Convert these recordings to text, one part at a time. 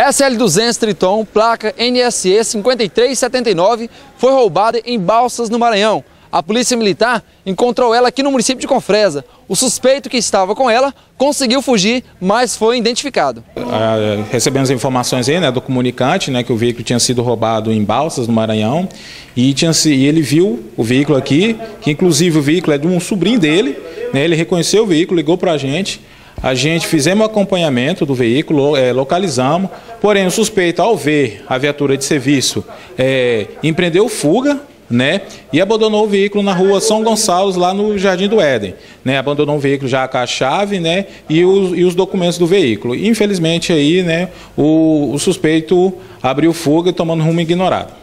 SL200 Triton, placa NSE 5379, foi roubada em Balsas, no Maranhão. A Polícia Militar encontrou ela aqui no município de Confresa. O suspeito que estava com ela conseguiu fugir, mas foi identificado. Ah, recebemos informações aí, né, do comunicante, né, que o veículo tinha sido roubado em Balsas, no Maranhão, e, tinha, e ele viu o veículo aqui, que inclusive o veículo é de um sobrinho dele, né, ele reconheceu o veículo, ligou para a gente, a gente fizemos o acompanhamento do veículo, é, localizamos, porém o suspeito, ao ver a viatura de serviço, é, empreendeu fuga, né? E abandonou o veículo na rua São Gonçalo, lá no Jardim do Éden. Né? Abandonou o veículo já com a chave né? e, os, e os documentos do veículo. Infelizmente, aí, né, o, o suspeito abriu fuga tomando rumo ignorado.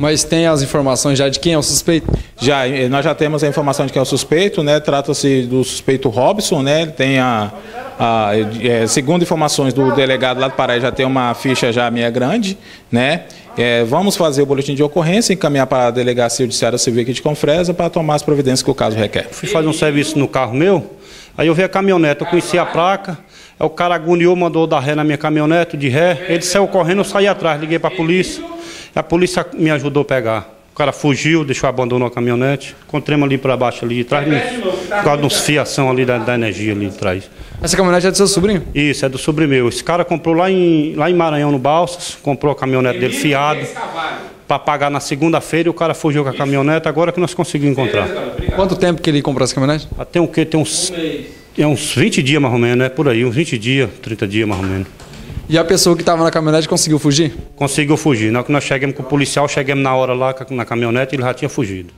Mas tem as informações já de quem é o suspeito? Já, eh, nós já temos a informação de quem é o suspeito, né? Trata-se do suspeito Robson, né? Tem a, a é, segundo informações do delegado lá do Pará, já tem uma ficha já meia grande, né? É, vamos fazer o boletim de ocorrência, encaminhar para a delegacia judiciária civil aqui de Confresa para tomar as providências que o caso requer. Fui fazer um serviço no carro meu, aí eu vi a caminhonete, eu conheci a placa, aí o cara agoniou, mandou dar ré na minha caminhonete, de ré, ele saiu correndo, eu saí atrás, liguei para a polícia. A polícia me ajudou a pegar. O cara fugiu, deixou, abandonou a caminhonete. Encontremos ali para baixo, ali atrás, por causa de uns fiação ali da, da, energia ali atrás. Essa caminhonete é do seu sobrinho? Isso, é do sobrinho meu. Esse cara comprou lá em, lá em Maranhão, no Balsas, comprou a caminhonete dele fiado para pagar na segunda-feira e o cara fugiu com a caminhonete, agora que nós conseguimos encontrar. Quanto tempo que ele comprou essa caminhonete? Tem o quê? Tem uns, é uns 20 dias mais ou menos, é por aí, uns 20 dias, 30 dias mais ou menos. E a pessoa que estava na caminhonete conseguiu fugir? Conseguiu fugir. Na hora que nós chegamos com o policial, chegamos na hora lá na caminhonete ele já tinha fugido.